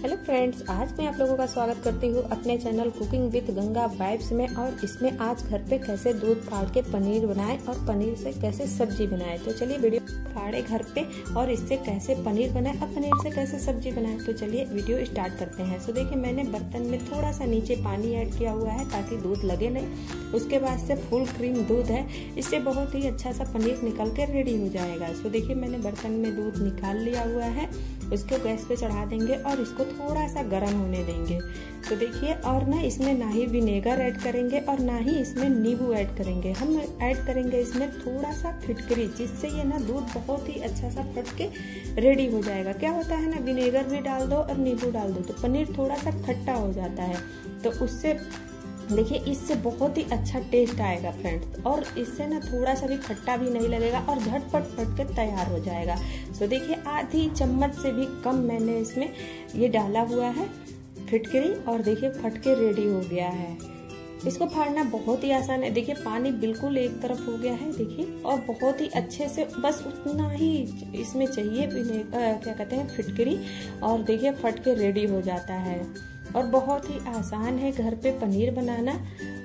Hello friends, आज मैं आप लोगों का स्वागत करती हूँ अपने channel cooking with Ganga vibes में और इसमें आज घर पे कैसे दूध फाड़ के पनीर बनाएँ और पनीर से कैसे सब्ज़ी बनाएँ। तो चलिए वीडियो फाड़े घर पे और इससे कैसे पनीर बनाए और पनीर से कैसे सब्ज़ी बनाए। तो चलिए वीडियो स्टार्ट करते हैं। सो देखिए, मैंने बर्तन में थोड़ा सा नीचे पानी ऐड किया हुआ है ताकि दूध लगे नहीं। उसके बाद से फुल क्रीम दूध है। इससे बहुत ही अच्छा सा पनीर निकल के रेडी हो जाएगा। सो देखिए, मैंने बर्तन में दूध निकाल लिया हुआ है। उसको गैस पे चढ़ा देंगे और इसको थोड़ा सा गर्म होने देंगे। तो देखिए, और ना इसमें ना ही विनेगर ऐड करेंगे और ना ही इसमें नींबू ऐड करेंगे। हम ऐड करेंगे इसमें थोड़ा सा फिटकरी, जिससे ये ना दूध बहुत ही अच्छा सा फट के रेडी हो जाएगा। क्या होता है ना, विनेगर भी डाल दो और नींबू डाल दो तो पनीर थोड़ा सा खट्टा हो जाता है। तो उससे देखिए इससे बहुत ही अच्छा टेस्ट आएगा फ्रेंड्स और इससे ना थोड़ा सा भी खट्टा भी नहीं लगेगा और झटपट फट के तैयार हो जाएगा. सो देखिए आधी चम्मच से भी कम मैंने इसमें ये डाला हुआ है फिटकरी और देखिए फट के रेडी हो गया है. इसको फाड़ना बहुत ही आसान है. देखिए पानी बिल्कुल एक तरफ़ हो गया है देखिए और बहुत ही अच्छे से बस उतना ही इसमें चाहिए आ, क्या कहते हैं फिटकरी और देखिए फट के रेडी हो जाता है. और बहुत ही आसान है घर पे पनीर बनाना।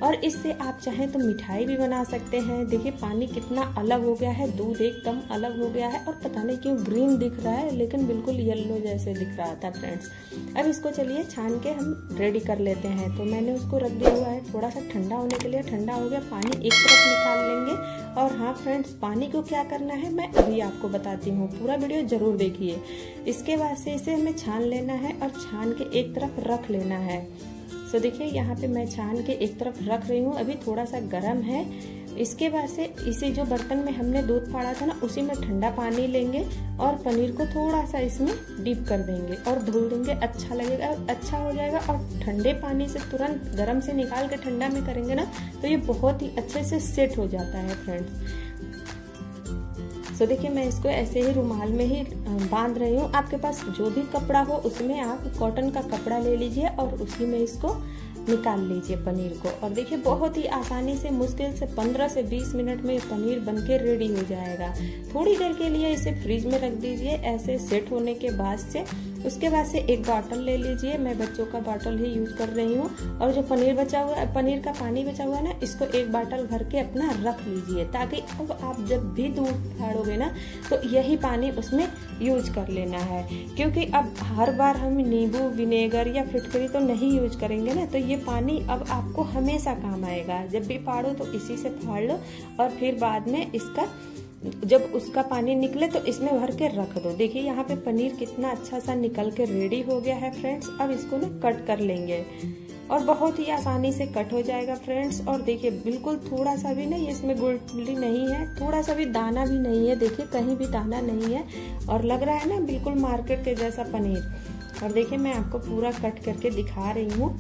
और इससे आप चाहें तो मिठाई भी बना सकते हैं। देखिए, पानी कितना अलग हो गया है। दूध एकदम अलग हो गया है और पता नहीं क्यों ग्रीन दिख रहा है, लेकिन बिल्कुल येल्लो जैसे दिख रहा था, फ्रेंड्स। अब इसको चलिए छान के हम रेडी कर लेते हैं। तो मैंने उसको रख दिया हुआ है थोड़ा सा ठंडा होने के लिए। ठंडा हो गया, पानी एक तरफ़ निकाल लेंगे। और हाँ फ्रेंड्स, पानी को क्या करना है, मैं अभी आपको बताती हूँ। पूरा वीडियो ज़रूर देखिए। इसके बाद से इसे हमें छान लेना है और छान के एक तरफ़ रख लेना है। तो देखिए, यहाँ पे मैं छान के एक तरफ़ रख रही हूँ। अभी थोड़ा सा गर्म है। इसके बाद से इसे जो बर्तन में हमने दूध फाड़ा था ना, उसी में ठंडा पानी लेंगे और पनीर को थोड़ा सा इसमें डीप कर देंगे और धुल देंगे। अच्छा लगेगा अच्छा हो जाएगा और ठंडे पानी से तुरंत गर्म से निकाल के ठंडा में करेंगे ना तो ये बहुत ही अच्छे से सेट हो जाता है फ्रेंड्स सो देखिए, मैं इसको ऐसे ही रुमाल में ही बाँध रही हूँ। आपके पास जो भी कपड़ा हो, उसमें आप कॉटन का कपड़ा ले लीजिए और उसी में इसको निकाल लीजिए पनीर को। और देखिए, बहुत ही आसानी से, मुश्किल से 15 से 20 मिनट में पनीर बन के रेडी हो जाएगा। थोड़ी देर के लिए इसे फ्रिज में रख दीजिए। ऐसे सेट होने के बाद से उसके बाद से एक बॉटल ले लीजिए। मैं बच्चों का बॉटल ही यूज़ कर रही हूँ। और जो पनीर बचा हुआ पनीर का पानी बचा हुआ है ना, इसको एक बॉटल भर के अपना रख लीजिए, ताकि अब आप जब भी दूध फाड़ोगे ना तो यही पानी उसमें यूज़ कर लेना है। क्योंकि अब हर बार हम नींबू विनेगर या फिटकरी तो नहीं यूज़ करेंगे ना तो ये पानी अब आपको हमेशा काम आएगा। जब भी फाड़ो तो इसी से फाड़ लो, और फिर बाद में इसका जब उसका पानी निकले तो इसमें भर के रख दो। देखिए, यहाँ पे पनीर कितना अच्छा सा निकल के रेडी हो गया है फ्रेंड्स अब इसको ना कट कर लेंगे। और बहुत ही आसानी से कट हो जाएगा फ्रेंड्स और देखिए, बिल्कुल थोड़ा सा भी नहीं, इसमें गुलली नहीं है। थोड़ा सा भी दाना भी नहीं है। देखिए, कहीं भी दाना नहीं है। और लग रहा है ना, बिल्कुल मार्केट के जैसा पनीर। और देखिए, मैं आपको पूरा कट करके दिखा रही हूँ।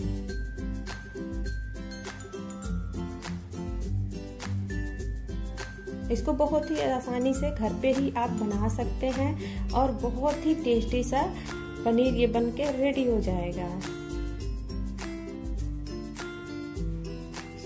इसको बहुत ही आसानी से घर पे ही आप बना सकते हैं और बहुत ही टेस्टी सा पनीर ये बन के रेडी हो जाएगा।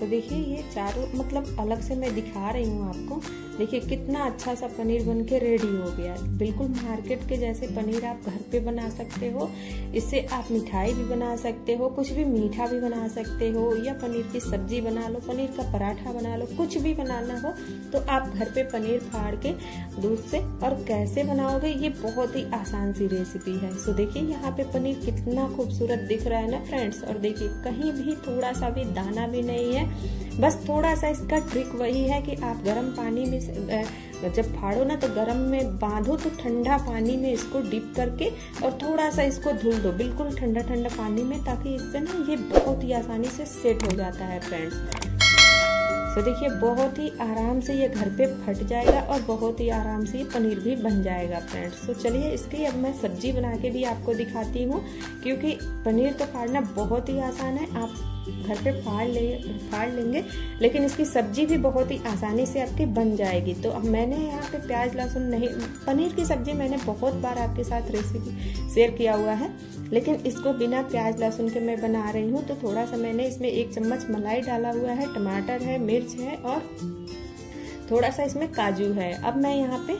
तो देखिए, ये चारों मतलब अलग से मैं दिखा रही हूँ आपको। देखिए, कितना अच्छा सा पनीर बन के रेडी हो गया। बिल्कुल मार्केट के जैसे पनीर आप घर पे बना सकते हो। इससे आप मिठाई भी बना सकते हो, कुछ भी मीठा भी बना सकते हो, या पनीर की सब्ज़ी बना लो, पनीर का पराठा बना लो, कुछ भी बनाना हो तो आप घर पे पनीर फाड़ के दूध से और कैसे बनाओगे, ये बहुत ही आसान सी रेसिपी है। सो देखिए, यहाँ पे पनीर कितना खूबसूरत दिख रहा है ना फ्रेंड्स और देखिए, कहीं भी थोड़ा सा भी दाना भी नहीं है। बस थोड़ा सा इसका ट्रिक वही है कि आप गर्म पानी में जब फाड़ो ना तो गर्म में बांधो तो ठंडा पानी में इसको डिप करके और थोड़ा सा इसको धुल दो। बिल्कुल ठंडा ठंडा पानी में ताकि इससे ना ये बहुत ही आसानी से सेट हो जाता है फ्रेंड्स तो देखिए, बहुत ही आराम से ये घर पे फट जाएगा और बहुत ही आराम से ये पनीर भी बन जाएगा फ्रेंड्स तो चलिए, इसकी अब मैं सब्ज़ी बना के भी आपको दिखाती हूँ, क्योंकि पनीर तो फाड़ना बहुत ही आसान है। आप घर पे फाड़ ले, फाड़ लेंगे। लेकिन इसकी सब्ज़ी भी बहुत ही आसानी से आपकी बन जाएगी। तो अब मैंने यहाँ पे प्याज, लहसुन नहीं, पनीर की सब्ज़ी मैंने बहुत बार आपके साथ रेसिपी शेयर किया हुआ है। लेकिन इसको बिना प्याज, लहसुन के मैं बना रही हूँ। तो थोड़ा सा मैंने इसमें एक चम्मच मलाई डाला हुआ है, टमाटर है, मिर्च है और थोड़ा सा इसमें काजू है। अब मैं यहाँ पे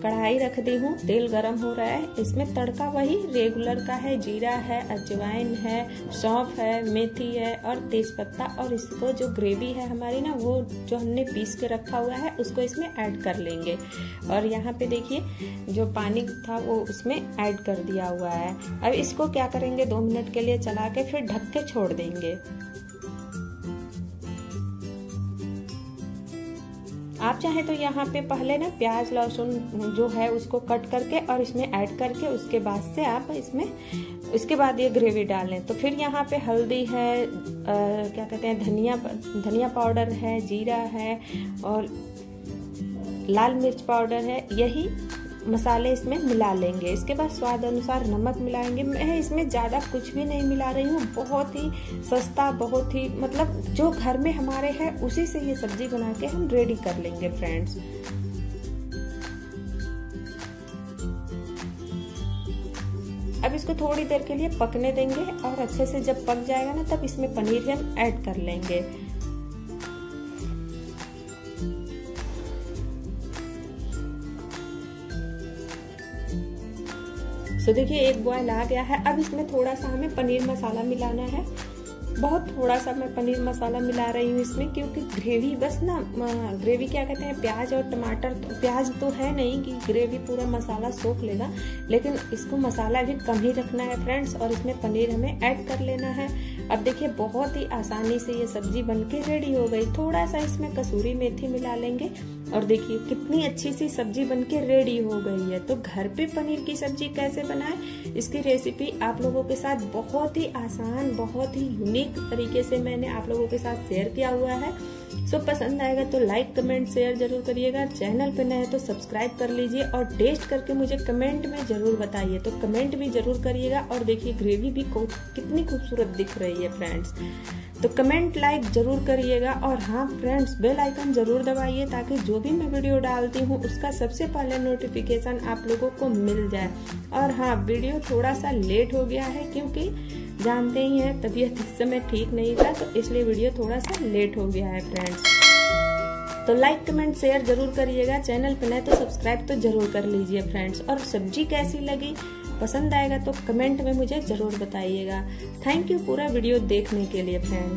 कढ़ाई रख दी हूँ। तेल गरम हो रहा है। इसमें तड़का वही रेगुलर का है। जीरा है, अजवाइन है, सौंफ है, मेथी है और तेज पत्ता और इसको जो ग्रेवी है हमारी ना, वो जो हमने पीस के रखा हुआ है, उसको इसमें ऐड कर लेंगे। और यहाँ पे देखिए, जो पानी था, वो उसमें ऐड कर दिया हुआ है। अब इसको क्या करेंगे? दो मिनट के लिए चला के फिर ढक के छोड़ देंगे। आप चाहें तो यहाँ पे पहले ना प्याज लहसुन जो है उसको कट करके और इसमें ऐड करके उसके बाद से आप इसमें उसके बाद ये ग्रेवी डाल लें। तो फिर यहाँ पे हल्दी है आ, क्या कहते हैं धनिया धनिया पाउडर है जीरा है और लाल मिर्च पाउडर है यही मसाले इसमें मिला लेंगे। इसके बाद स्वाद अनुसार नमक मिलाएँगे। मैं इसमें ज़्यादा कुछ भी नहीं मिला रही हूँ। बहुत ही सस्ता, बहुत ही मतलब जो घर में हमारे है, उसी से ये सब्ज़ी बना के हम रेडी कर लेंगे फ्रेंड्स अब इसको थोड़ी देर के लिए पकने देंगे और अच्छे से जब पक जाएगा ना, तब इसमें पनीर हम ऐड कर लेंगे। सो देखिए, एक बॉयल आ गया है। अब इसमें थोड़ा सा हमें पनीर मसाला मिलाना है। बहुत थोड़ा सा मैं पनीर मसाला मिला रही हूँ इसमें, क्योंकि ग्रेवी, बस ना ग्रेवी क्या कहते हैं, प्याज और टमाटर तो प्याज तो है नहीं कि ग्रेवी पूरा मसाला सोख लेगा, लेकिन इसको मसाला भी कम ही रखना है फ्रेंड्स और इसमें पनीर हमें ऐड कर लेना है। अब देखिए, बहुत ही आसानी से ये सब्ज़ी बन के रेडी हो गई। थोड़ा सा इसमें कसूरी मेथी मिला लेंगे। और देखिए, कितनी अच्छी सी सब्ज़ी बन के रेडी हो गई है। तो घर पे पनीर की सब्ज़ी कैसे बनाए? इसकी रेसिपी आप लोगों के साथ बहुत ही आसान, बहुत ही यूनिक तरीके से मैंने आप लोगों के साथ शेयर किया हुआ है। सो पसंद आएगा तो लाइक कमेंट शेयर ज़रूर करिएगा। चैनल पर नए तो सब्सक्राइब कर लीजिए और टेस्ट करके मुझे कमेंट में ज़रूर बताइए। तो कमेंट भी ज़रूर करिएगा और देखिए ग्रेवी भी कितनी खूबसूरत दिख रही है फ्रेंड्स तो कमेंट लाइक ज़रूर करिएगा और हाँ फ्रेंड्स बेल आइकन ज़रूर दबाइए ताकि जो भी मैं वीडियो डालती हूँ, उसका सबसे पहले नोटिफिकेशन आप लोगों को मिल जाए। और हाँ वीडियो थोड़ा सा लेट हो गया है क्योंकि जानते ही हैं तबीयत इस समय ठीक नहीं था तो इसलिए वीडियो थोड़ा सा लेट हो गया है फ्रेंड्स तो लाइक कमेंट शेयर ज़रूर करिएगा। चैनल पर नए तो सब्सक्राइब तो ज़रूर कर लीजिए फ्रेंड्स और सब्ज़ी कैसी लगी? पसंद आएगा तो कमेंट में मुझे ज़रूर बताइएगा। थैंक यू पूरा वीडियो देखने के लिए फ्रेंड